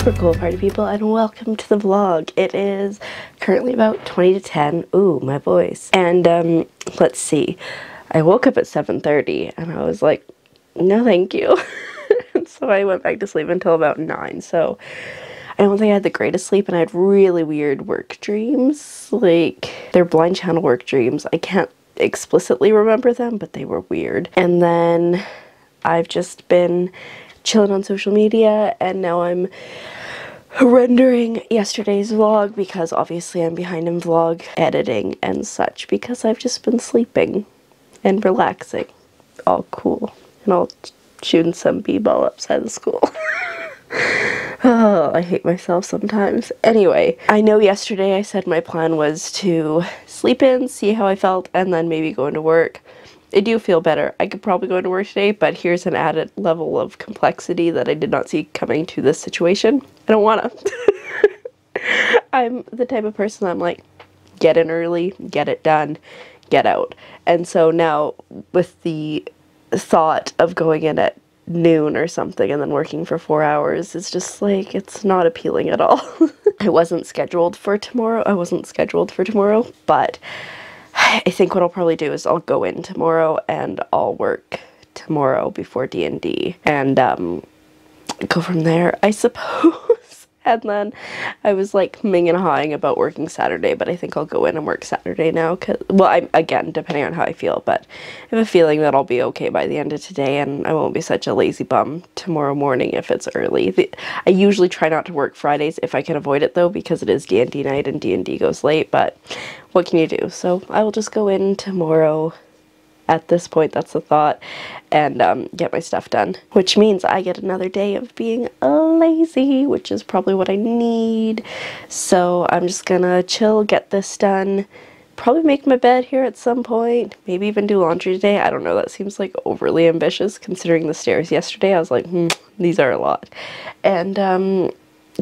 super cool party people and welcome to the vlog. It is currently about 20 to 10. Ooh, my voice. And um, let's see. I woke up at 7.30 and I was like, no thank you. so I went back to sleep until about 9. So I don't think I had the greatest sleep and I had really weird work dreams. Like, they're blind channel work dreams. I can't explicitly remember them, but they were weird. And then I've just been chilling on social media and now I'm rendering yesterday's vlog because obviously I'm behind in vlog editing and such because I've just been sleeping and relaxing. All cool. And all shooting some b-ball outside the school. oh, I hate myself sometimes. Anyway, I know yesterday I said my plan was to sleep in, see how I felt, and then maybe go into work. I do feel better. I could probably go into work today, but here's an added level of complexity that I did not see coming to this situation. I don't wanna. I'm the type of person I'm like, get in early, get it done, get out. And so now with the thought of going in at noon or something and then working for four hours it's just like it's not appealing at all i wasn't scheduled for tomorrow i wasn't scheduled for tomorrow but i think what i'll probably do is i'll go in tomorrow and i'll work tomorrow before d&d and um, go from there i suppose and then I was like minging and hawing about working Saturday, but I think I'll go in and work Saturday now. Cause, well, I'm again, depending on how I feel, but I have a feeling that I'll be okay by the end of today and I won't be such a lazy bum tomorrow morning if it's early. The, I usually try not to work Fridays if I can avoid it though, because it is D&D night and D&D goes late, but what can you do? So I will just go in tomorrow at this point that's the thought and um, get my stuff done. Which means I get another day of being lazy which is probably what I need. So I'm just gonna chill get this done probably make my bed here at some point maybe even do laundry today. I don't know that seems like overly ambitious considering the stairs yesterday. I was like hmm, these are a lot. And um,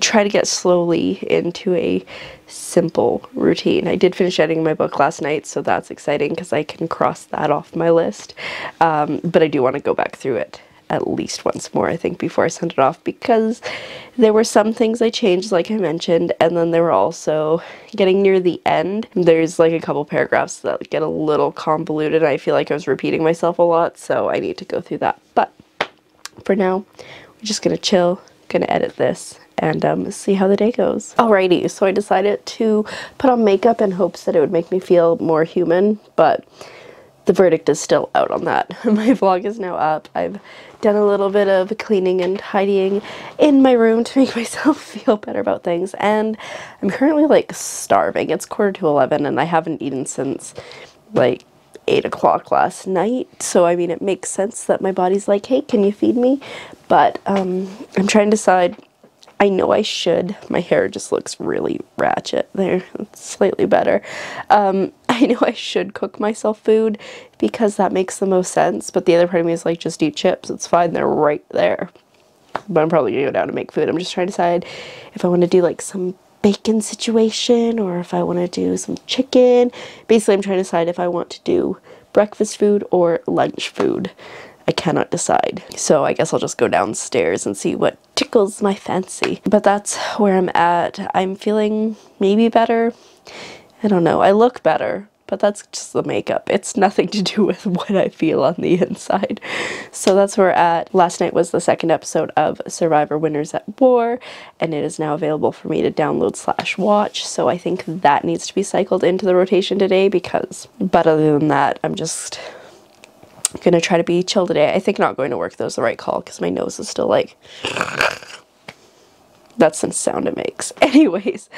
try to get slowly into a simple routine. I did finish editing my book last night, so that's exciting because I can cross that off my list. Um, but I do want to go back through it at least once more, I think, before I send it off because there were some things I changed, like I mentioned, and then there were also getting near the end. There's like a couple paragraphs that get a little convoluted. I feel like I was repeating myself a lot, so I need to go through that. But for now, we're just gonna chill, gonna edit this, and um, see how the day goes. Alrighty, so I decided to put on makeup in hopes that it would make me feel more human, but the verdict is still out on that. my vlog is now up. I've done a little bit of cleaning and tidying in my room to make myself feel better about things, and I'm currently like starving. It's quarter to 11 and I haven't eaten since like 8 o'clock last night, so I mean it makes sense that my body's like, hey, can you feed me? But um, I'm trying to decide I know I should. My hair just looks really ratchet there. It's slightly better. Um, I know I should cook myself food because that makes the most sense. But the other part of me is like, just eat chips. It's fine. They're right there. But I'm probably going to go down and make food. I'm just trying to decide if I want to do like some bacon situation or if I want to do some chicken. Basically, I'm trying to decide if I want to do breakfast food or lunch food. I cannot decide. So I guess I'll just go downstairs and see what tickles my fancy. But that's where I'm at. I'm feeling maybe better. I don't know. I look better, but that's just the makeup. It's nothing to do with what I feel on the inside. So that's where we're at. Last night was the second episode of Survivor Winners at War, and it is now available for me to download slash watch. So I think that needs to be cycled into the rotation today because, but other than that, I'm just gonna try to be chill today. I think not going to work though is the right call because my nose is still like that's the sound it makes. Anyways,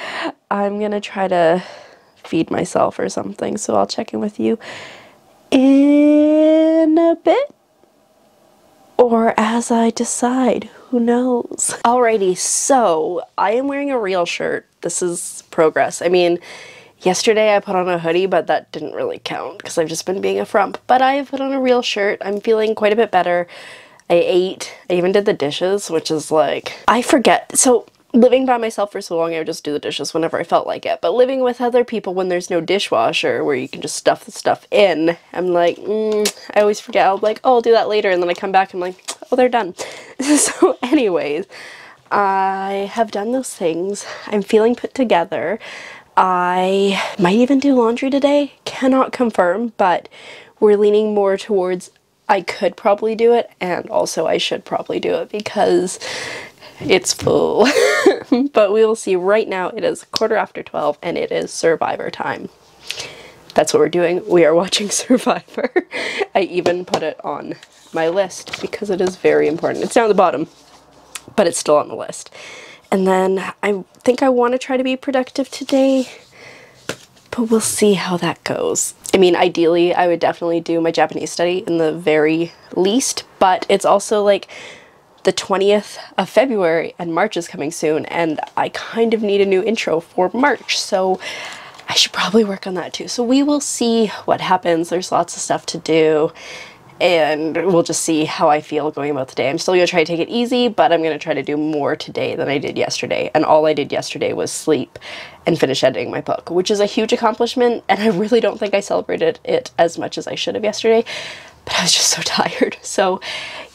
I'm gonna try to feed myself or something, so I'll check in with you in a bit or as I decide, who knows. Alrighty, so I am wearing a real shirt. This is progress. I mean, Yesterday I put on a hoodie, but that didn't really count because I've just been being a frump. But I have put on a real shirt. I'm feeling quite a bit better. I ate. I even did the dishes, which is like, I forget. So living by myself for so long, I would just do the dishes whenever I felt like it. But living with other people when there's no dishwasher where you can just stuff the stuff in, I'm like, mm, I always forget. I'll be like, oh, I'll do that later. And then I come back and I'm like, oh, they're done. so anyways, I have done those things. I'm feeling put together. I might even do laundry today. Cannot confirm, but we're leaning more towards I could probably do it and also I should probably do it because it's full. but we will see. Right now it is quarter after 12 and it is Survivor time. That's what we're doing. We are watching Survivor. I even put it on my list because it is very important. It's down at the bottom, but it's still on the list. And then I think I want to try to be productive today, but we'll see how that goes. I mean, ideally, I would definitely do my Japanese study in the very least, but it's also like the 20th of February and March is coming soon, and I kind of need a new intro for March, so I should probably work on that too. So we will see what happens. There's lots of stuff to do and we'll just see how I feel going about the day. I'm still gonna try to take it easy, but I'm gonna try to do more today than I did yesterday. And all I did yesterday was sleep and finish editing my book, which is a huge accomplishment. And I really don't think I celebrated it as much as I should have yesterday, but I was just so tired. So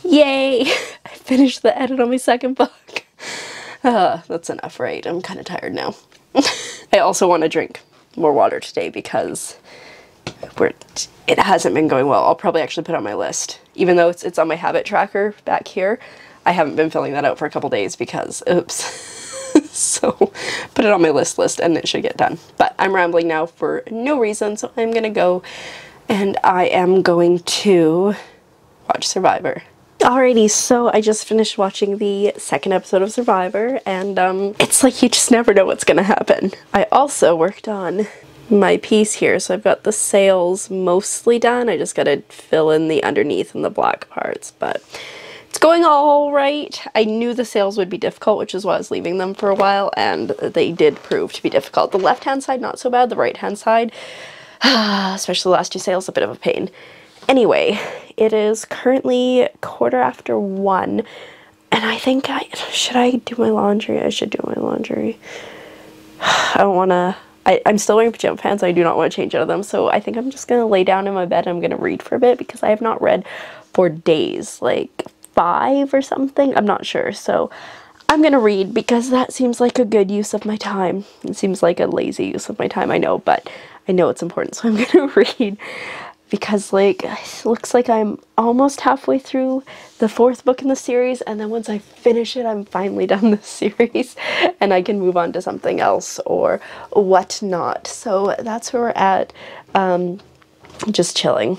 yay, I finished the edit on my second book. Uh, that's enough, right? I'm kind of tired now. I also want to drink more water today because we're it hasn't been going well. I'll probably actually put on my list. Even though it's, it's on my habit tracker back here, I haven't been filling that out for a couple days because, oops. so put it on my list list and it should get done. But I'm rambling now for no reason, so I'm gonna go and I am going to watch Survivor. Alrighty, so I just finished watching the second episode of Survivor, and um, it's like you just never know what's gonna happen. I also worked on my piece here. So I've got the sails mostly done. I just got to fill in the underneath and the black parts, but it's going all right. I knew the sails would be difficult, which is why I was leaving them for a while, and they did prove to be difficult. The left-hand side, not so bad. The right-hand side, especially the last two sails, a bit of a pain. Anyway, it is currently quarter after one, and I think I, should I do my laundry? I should do my laundry. I don't want to I, am still wearing pajama pants. I do not want to change out of them. So I think I'm just going to lay down in my bed I'm going to read for a bit because I have not read for days, like five or something. I'm not sure. So I'm going to read because that seems like a good use of my time. It seems like a lazy use of my time, I know, but I know it's important. So I'm going to read because like it looks like I'm almost halfway through the fourth book in the series and then once I finish it I'm finally done this series and I can move on to something else or whatnot. So that's where we're at. Um, just chilling.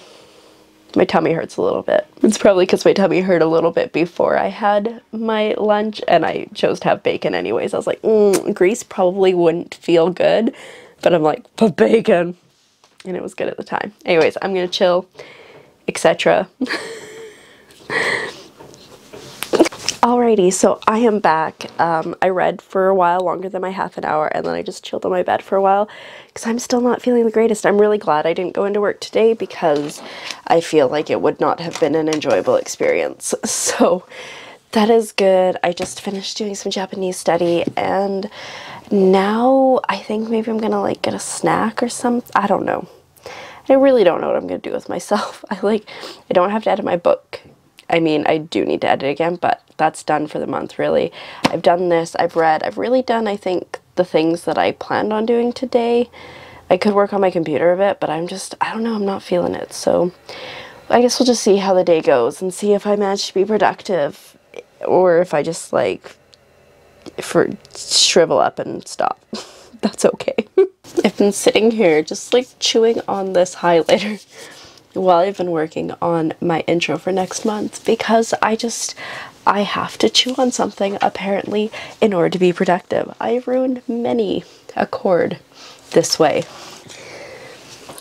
My tummy hurts a little bit. It's probably because my tummy hurt a little bit before I had my lunch and I chose to have bacon anyways. I was like, mm, grease probably wouldn't feel good, but I'm like, but bacon and it was good at the time. Anyways, I'm gonna chill, etc. Alrighty, so I am back. Um, I read for a while longer than my half an hour and then I just chilled on my bed for a while because I'm still not feeling the greatest. I'm really glad I didn't go into work today because I feel like it would not have been an enjoyable experience. So that is good. I just finished doing some Japanese study and now I think maybe I'm gonna like get a snack or something. I don't know. I really don't know what I'm going to do with myself. I like, I don't have to edit my book. I mean, I do need to edit again, but that's done for the month, really. I've done this, I've read, I've really done, I think, the things that I planned on doing today. I could work on my computer a bit, but I'm just, I don't know, I'm not feeling it. So I guess we'll just see how the day goes and see if I manage to be productive or if I just like for shrivel up and stop. That's okay. I've been sitting here just like chewing on this highlighter while I've been working on my intro for next month because I just, I have to chew on something apparently in order to be productive. I've ruined many a cord this way.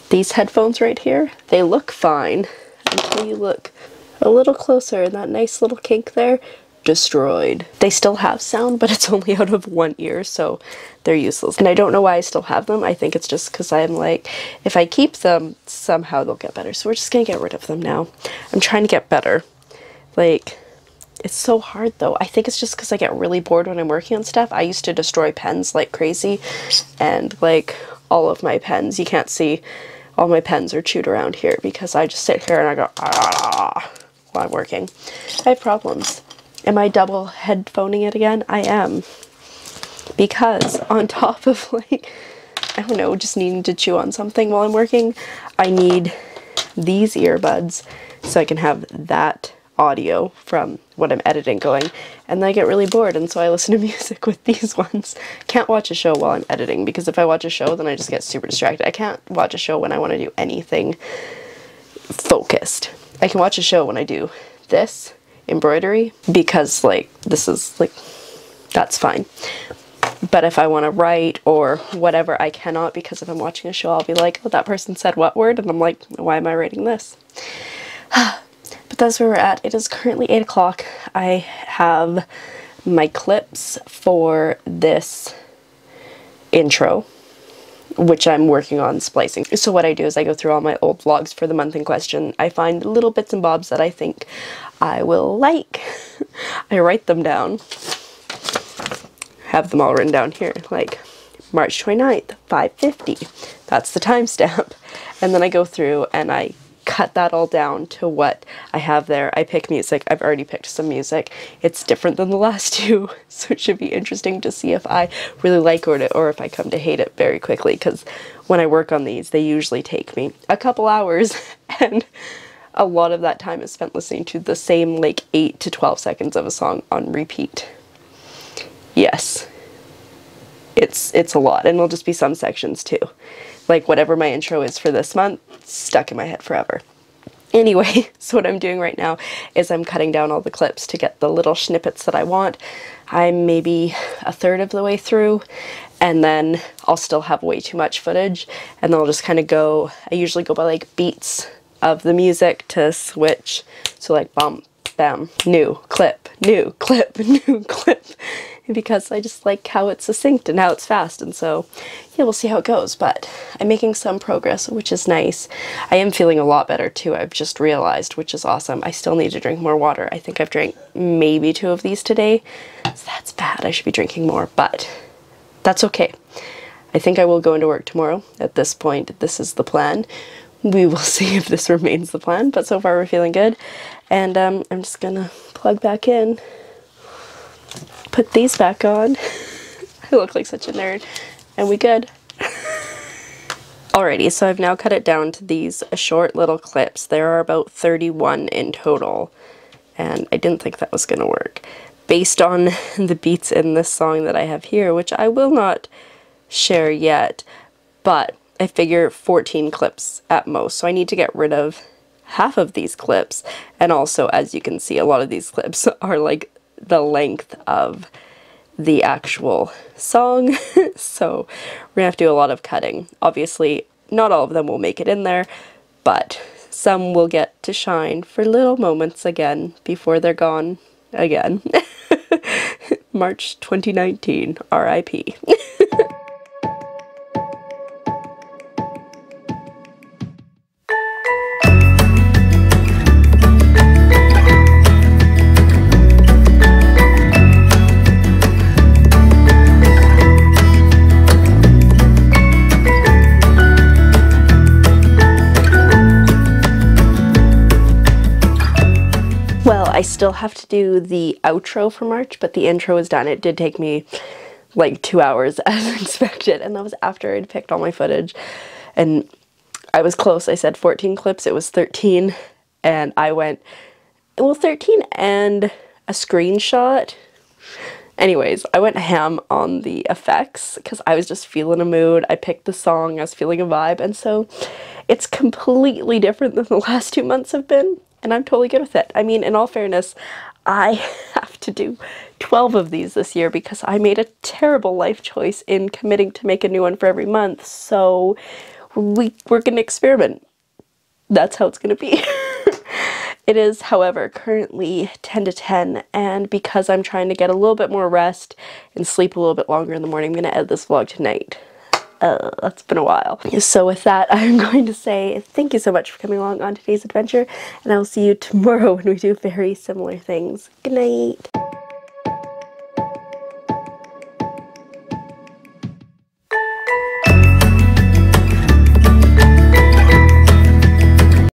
These headphones right here, they look fine until you look a little closer and that nice little kink there destroyed. They still have sound, but it's only out of one ear, so they're useless. And I don't know why I still have them. I think it's just because I'm like, if I keep them, somehow they'll get better. So we're just gonna get rid of them now. I'm trying to get better. Like, it's so hard though. I think it's just because I get really bored when I'm working on stuff. I used to destroy pens like crazy, and like all of my pens, you can't see all my pens are chewed around here because I just sit here and I go ah, while I'm working. I have problems Am I double headphoning it again? I am. Because on top of like, I don't know, just needing to chew on something while I'm working, I need these earbuds so I can have that audio from what I'm editing going and then I get really bored and so I listen to music with these ones. Can't watch a show while I'm editing because if I watch a show then I just get super distracted. I can't watch a show when I want to do anything focused. I can watch a show when I do this embroidery because like this is like that's fine. But if I want to write or whatever, I cannot because if I'm watching a show, I'll be like, oh, that person said what word? And I'm like, why am I writing this? but that's where we're at. It is currently 8 o'clock. I have my clips for this intro which I'm working on splicing. So what I do is I go through all my old vlogs for the month in question. I find little bits and bobs that I think I will like. I write them down. Have them all written down here, like March 29th, 5.50. That's the timestamp. And then I go through and I cut that all down to what I have there. I pick music. I've already picked some music. It's different than the last two, so it should be interesting to see if I really like it or if I come to hate it very quickly because when I work on these, they usually take me a couple hours and a lot of that time is spent listening to the same like 8 to 12 seconds of a song on repeat. Yes. It's it's a lot and it'll just be some sections too like whatever my intro is for this month stuck in my head forever. Anyway, so what I'm doing right now is I'm cutting down all the clips to get the little snippets that I want. I'm maybe a third of the way through and then I'll still have way too much footage and then I'll just kind of go, I usually go by like beats of the music to switch. So like bump, bam, new clip, new clip, new clip because I just like how it's succinct and how it's fast and so yeah we'll see how it goes but I'm making some progress which is nice. I am feeling a lot better too I've just realized which is awesome. I still need to drink more water. I think I've drank maybe two of these today so that's bad. I should be drinking more but that's okay. I think I will go into work tomorrow. At this point this is the plan. We will see if this remains the plan but so far we're feeling good and um, I'm just gonna plug back in put these back on. I look like such a nerd. And we good. Alrighty, so I've now cut it down to these short little clips. There are about 31 in total. And I didn't think that was going to work. Based on the beats in this song that I have here, which I will not share yet, but I figure 14 clips at most. So I need to get rid of half of these clips. And also, as you can see, a lot of these clips are like the length of the actual song. so we're gonna have to do a lot of cutting. Obviously, not all of them will make it in there, but some will get to shine for little moments again before they're gone again. March 2019, RIP. Still have to do the outro for March, but the intro is done. It did take me like two hours as expected, and that was after I'd picked all my footage. And I was close. I said 14 clips. It was 13, and I went, well, 13 and a screenshot. Anyways, I went ham on the effects because I was just feeling a mood. I picked the song, I was feeling a vibe, and so it's completely different than the last two months have been and I'm totally good with it. I mean, in all fairness, I have to do 12 of these this year because I made a terrible life choice in committing to make a new one for every month. So we, we're going to experiment. That's how it's going to be. it is, however, currently 10 to 10, and because I'm trying to get a little bit more rest and sleep a little bit longer in the morning, I'm going to end this vlog tonight uh, that's been a while. So with that, I'm going to say thank you so much for coming along on today's adventure, and I will see you tomorrow when we do very similar things. Good night!